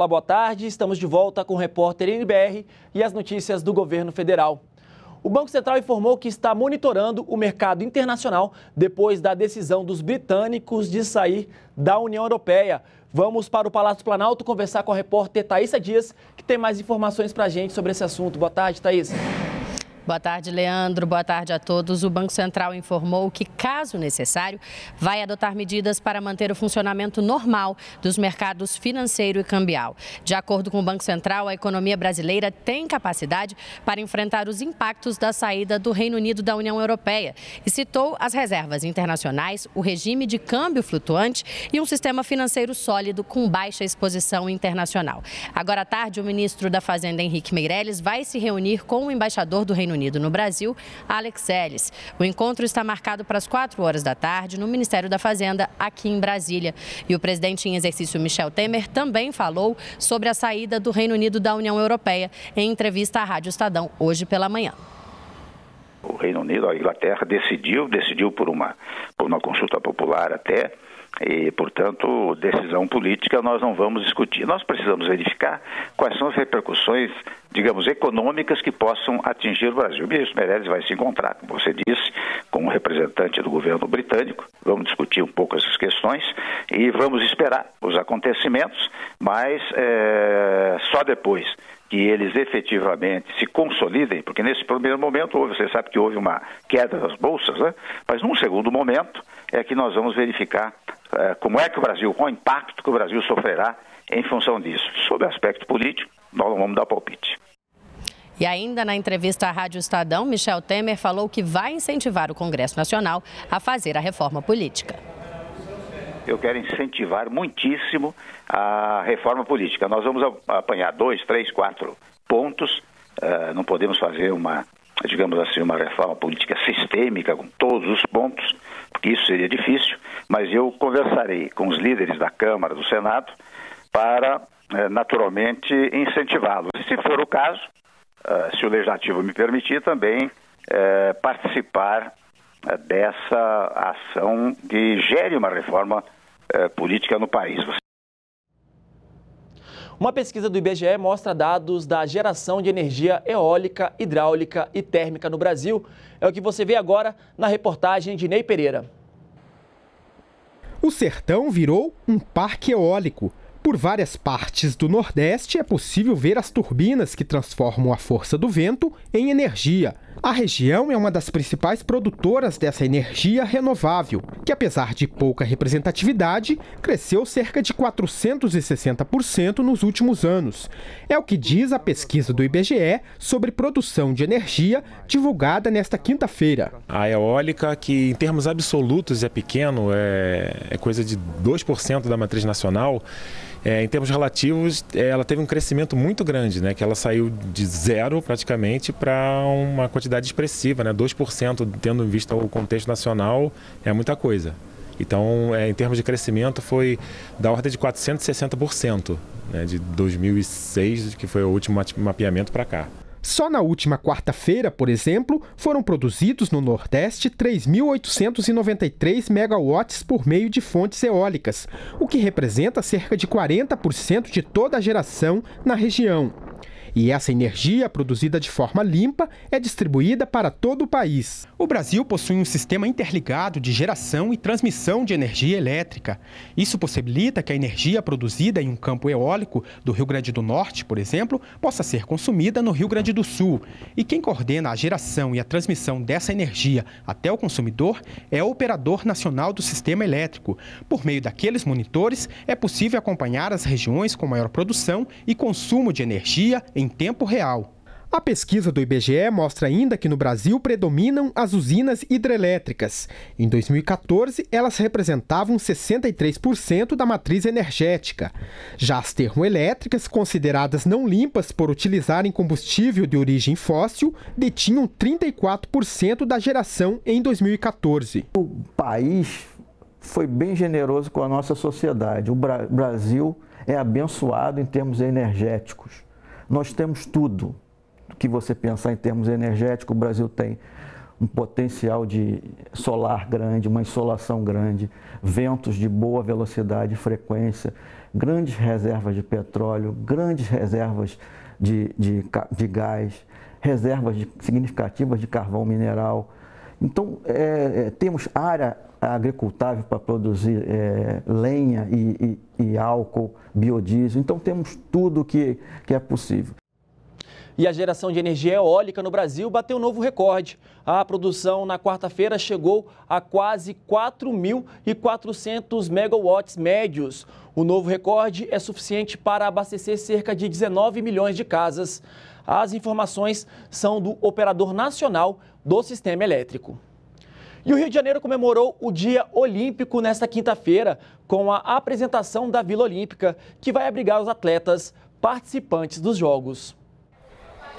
Olá, boa tarde. Estamos de volta com o repórter NBR e as notícias do governo federal. O Banco Central informou que está monitorando o mercado internacional depois da decisão dos britânicos de sair da União Europeia. Vamos para o Palácio Planalto conversar com a repórter Thaisa Dias, que tem mais informações para a gente sobre esse assunto. Boa tarde, Thaís. Boa tarde, Leandro. Boa tarde a todos. O Banco Central informou que, caso necessário, vai adotar medidas para manter o funcionamento normal dos mercados financeiro e cambial. De acordo com o Banco Central, a economia brasileira tem capacidade para enfrentar os impactos da saída do Reino Unido da União Europeia e citou as reservas internacionais, o regime de câmbio flutuante e um sistema financeiro sólido com baixa exposição internacional. Agora à tarde, o ministro da Fazenda, Henrique Meirelles, vai se reunir com o embaixador do Reino Unido Unido no Brasil, Alex Ellis. O encontro está marcado para as 4 horas da tarde no Ministério da Fazenda, aqui em Brasília. E o presidente em exercício Michel Temer também falou sobre a saída do Reino Unido da União Europeia em entrevista à Rádio Estadão hoje pela manhã. O Reino Unido, a Inglaterra decidiu, decidiu por uma, por uma consulta popular até, e, portanto, decisão política nós não vamos discutir. Nós precisamos verificar quais são as repercussões, digamos, econômicas que possam atingir o Brasil. O ministro Meirelles vai se encontrar, como você disse, representante do governo britânico. Vamos discutir um pouco essas questões e vamos esperar os acontecimentos, mas é, só depois que eles efetivamente se consolidem, porque nesse primeiro momento você sabe que houve uma queda das bolsas, né? mas num segundo momento é que nós vamos verificar é, como é que o Brasil, qual o impacto que o Brasil sofrerá em função disso. Sob aspecto político, nós não vamos dar palpite. E ainda na entrevista à Rádio Estadão, Michel Temer falou que vai incentivar o Congresso Nacional a fazer a reforma política. Eu quero incentivar muitíssimo a reforma política. Nós vamos apanhar dois, três, quatro pontos. Uh, não podemos fazer uma, digamos assim, uma reforma política sistêmica com todos os pontos, porque isso seria difícil, mas eu conversarei com os líderes da Câmara, do Senado, para, uh, naturalmente, incentivá-los. Se for o caso, se o Legislativo me permitir, também participar dessa ação que gere uma reforma política no país. Uma pesquisa do IBGE mostra dados da geração de energia eólica, hidráulica e térmica no Brasil. É o que você vê agora na reportagem de Ney Pereira. O sertão virou um parque eólico. Por várias partes do Nordeste é possível ver as turbinas que transformam a força do vento em energia. A região é uma das principais produtoras dessa energia renovável, que apesar de pouca representatividade, cresceu cerca de 460% nos últimos anos. É o que diz a pesquisa do IBGE sobre produção de energia divulgada nesta quinta-feira. A eólica, que em termos absolutos é pequeno, é, é coisa de 2% da matriz nacional, é, em termos relativos, ela teve um crescimento muito grande, né? Que ela saiu de zero praticamente para uma quantidade expressiva, né? 2%, tendo em vista o contexto nacional, é muita coisa. Então, é, em termos de crescimento, foi da ordem de 460%, né? de 2006, que foi o último mapeamento, para cá. Só na última quarta-feira, por exemplo, foram produzidos no Nordeste 3.893 megawatts por meio de fontes eólicas, o que representa cerca de 40% de toda a geração na região. E essa energia, produzida de forma limpa, é distribuída para todo o país. O Brasil possui um sistema interligado de geração e transmissão de energia elétrica. Isso possibilita que a energia produzida em um campo eólico do Rio Grande do Norte, por exemplo, possa ser consumida no Rio Grande do Sul. E quem coordena a geração e a transmissão dessa energia até o consumidor é o Operador Nacional do Sistema Elétrico. Por meio daqueles monitores, é possível acompanhar as regiões com maior produção e consumo de energia tempo real. A pesquisa do IBGE mostra ainda que no Brasil predominam as usinas hidrelétricas. Em 2014, elas representavam 63% da matriz energética. Já as termoelétricas, consideradas não limpas por utilizarem combustível de origem fóssil, detinham 34% da geração em 2014. O país foi bem generoso com a nossa sociedade. O Brasil é abençoado em termos energéticos nós temos tudo. que você pensar em termos energéticos, o Brasil tem um potencial de solar grande, uma insolação grande, ventos de boa velocidade e frequência, grandes reservas de petróleo, grandes reservas de, de, de gás, reservas de, significativas de carvão mineral. Então, é, é, temos área agricultável para produzir é, lenha e, e, álcool, biodiesel. Então, temos tudo que, que é possível. E a geração de energia eólica no Brasil bateu um novo recorde. A produção na quarta-feira chegou a quase 4.400 megawatts médios. O novo recorde é suficiente para abastecer cerca de 19 milhões de casas. As informações são do Operador Nacional do Sistema Elétrico. E o Rio de Janeiro comemorou o Dia Olímpico nesta quinta-feira, com a apresentação da Vila Olímpica, que vai abrigar os atletas participantes dos Jogos.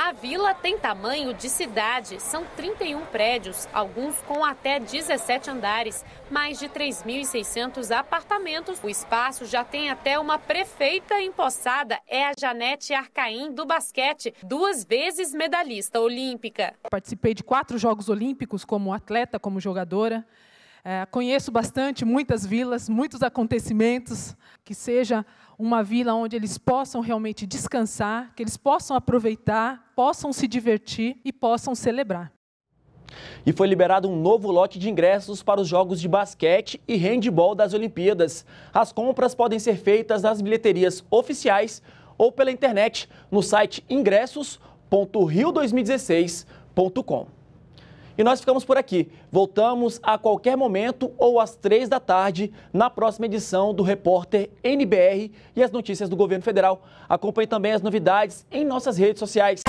A vila tem tamanho de cidade, são 31 prédios, alguns com até 17 andares, mais de 3.600 apartamentos. O espaço já tem até uma prefeita empossada, é a Janete Arcaim do basquete, duas vezes medalhista olímpica. Participei de quatro Jogos Olímpicos como atleta, como jogadora. É, conheço bastante muitas vilas, muitos acontecimentos, que seja uma vila onde eles possam realmente descansar, que eles possam aproveitar, possam se divertir e possam celebrar. E foi liberado um novo lote de ingressos para os jogos de basquete e handebol das Olimpíadas. As compras podem ser feitas nas bilheterias oficiais ou pela internet no site ingressos.rio2016.com. E nós ficamos por aqui. Voltamos a qualquer momento ou às três da tarde na próxima edição do Repórter NBR e as notícias do governo federal. Acompanhe também as novidades em nossas redes sociais.